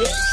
Yes.